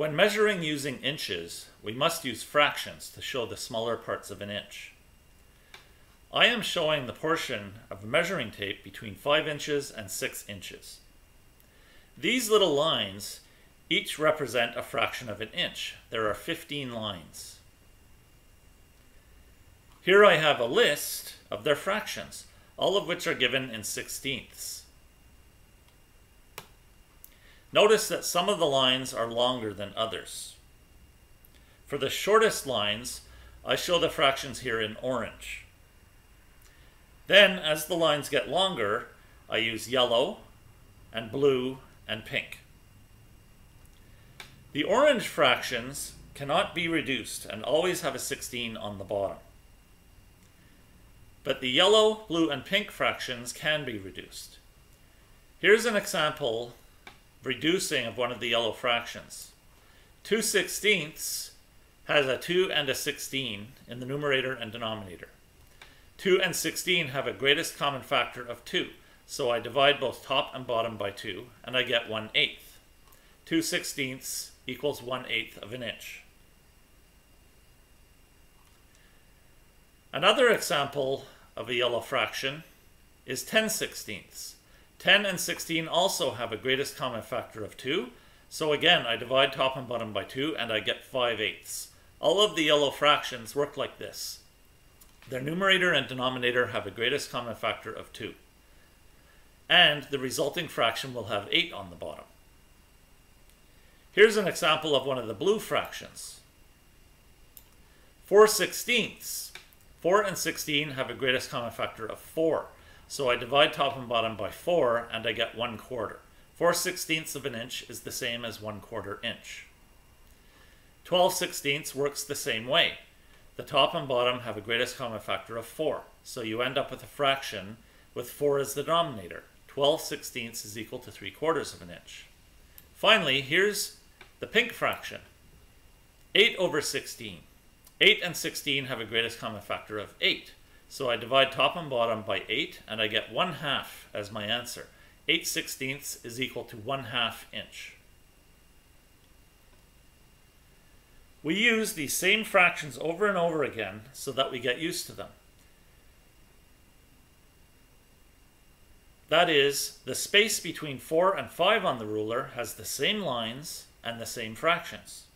When measuring using inches, we must use fractions to show the smaller parts of an inch. I am showing the portion of measuring tape between 5 inches and 6 inches. These little lines each represent a fraction of an inch. There are 15 lines. Here I have a list of their fractions, all of which are given in sixteenths. Notice that some of the lines are longer than others. For the shortest lines, I show the fractions here in orange. Then, as the lines get longer, I use yellow and blue and pink. The orange fractions cannot be reduced and always have a 16 on the bottom. But the yellow, blue, and pink fractions can be reduced. Here's an example reducing of one of the yellow fractions. 2 sixteenths has a 2 and a 16 in the numerator and denominator. 2 and 16 have a greatest common factor of 2, so I divide both top and bottom by 2, and I get 1 eighth. 2 sixteenths equals 1 eighth of an inch. Another example of a yellow fraction is 10 sixteenths. 10 and 16 also have a greatest common factor of 2, so again I divide top and bottom by 2 and I get 5 eighths. All of the yellow fractions work like this. Their numerator and denominator have a greatest common factor of 2. And the resulting fraction will have 8 on the bottom. Here's an example of one of the blue fractions. 4 sixteenths. 4 and 16 have a greatest common factor of 4. So I divide top and bottom by 4 and I get 1 quarter. 4 sixteenths of an inch is the same as 1 quarter inch. 12 sixteenths works the same way. The top and bottom have a greatest common factor of 4. So you end up with a fraction with 4 as the denominator. 12 sixteenths is equal to 3 quarters of an inch. Finally, here's the pink fraction, 8 over 16. 8 and 16 have a greatest common factor of 8. So I divide top and bottom by 8, and I get 1 half as my answer. 8 sixteenths is equal to 1 half inch. We use these same fractions over and over again so that we get used to them. That is, the space between 4 and 5 on the ruler has the same lines and the same fractions.